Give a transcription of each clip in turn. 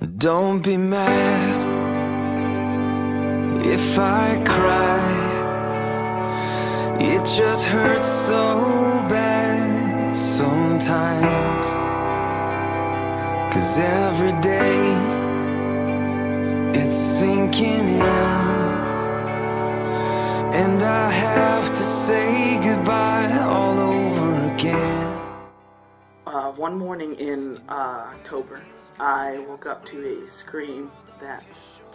Don't be mad if I cry. It just hurts so bad sometimes. Cause every day it's sinking in. And I have to say goodbye one morning in uh, October, I woke up to a scream that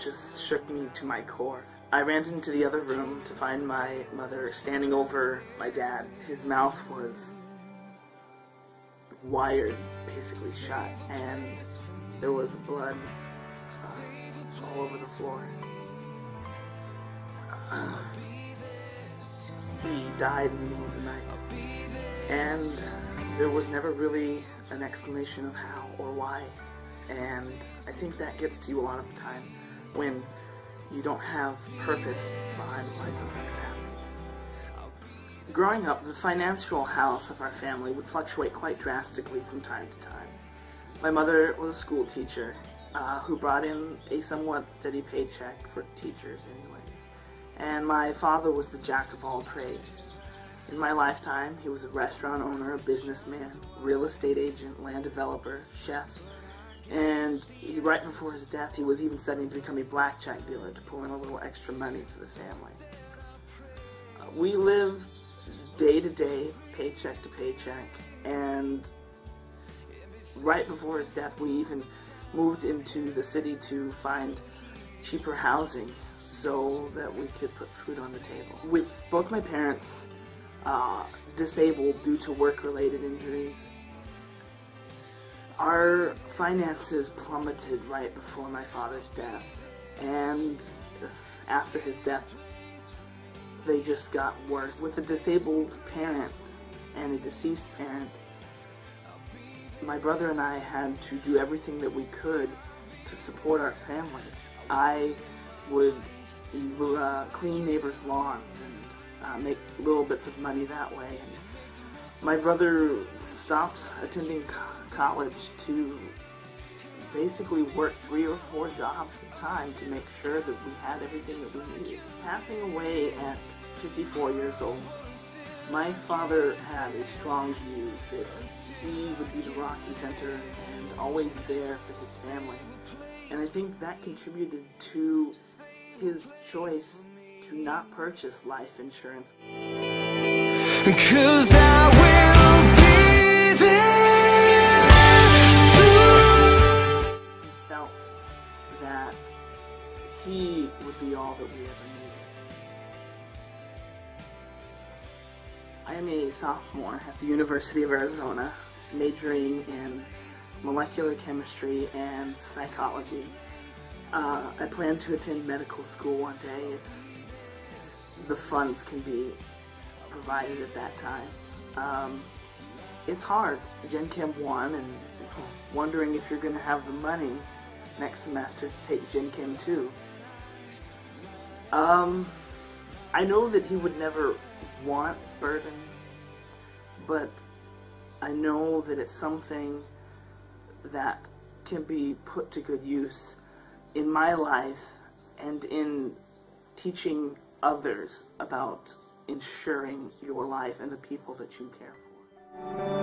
just shook me to my core. I ran into the other room to find my mother standing over my dad. His mouth was wired, basically shut, and there was blood uh, all over the floor. Uh, he died in the middle of the night, and there was never really an explanation of how or why. And I think that gets to you a lot of the time when you don't have purpose behind why something's happening. Growing up, the financial house of our family would fluctuate quite drastically from time to time. My mother was a school teacher uh, who brought in a somewhat steady paycheck for teachers anyways. And my father was the jack of all trades. In my lifetime, he was a restaurant owner, a businessman, real estate agent, land developer, chef, and he, right before his death, he was even studying to become a blackjack dealer to pull in a little extra money to the family. Uh, we lived day to day, paycheck to paycheck, and right before his death, we even moved into the city to find cheaper housing so that we could put food on the table. With both my parents uh, disabled due to work-related injuries, our finances plummeted right before my father's death, and after his death, they just got worse. With a disabled parent and a deceased parent, my brother and I had to do everything that we could to support our family. I would uh, clean neighbors' lawns and uh, make little bits of money that way. And my brother stopped attending college to basically work three or four jobs at a time to make sure that we had everything that we needed. Passing away at 54 years old, my father had a strong view that he would be the Rocky Center and always there for his family. And I think that contributed to his choice to not purchase life insurance. Cause I will be there soon. He felt that he would be all that we ever needed. I am a sophomore at the University of Arizona, majoring in molecular chemistry and psychology. Uh, I plan to attend medical school one day if the funds can be provided at that time. Um, it's hard, Gen Chem 1, and wondering if you're going to have the money next semester to take Gen Chem 2. Um, I know that he would never want Burden, but I know that it's something that can be put to good use in my life and in teaching others about ensuring your life and the people that you care for.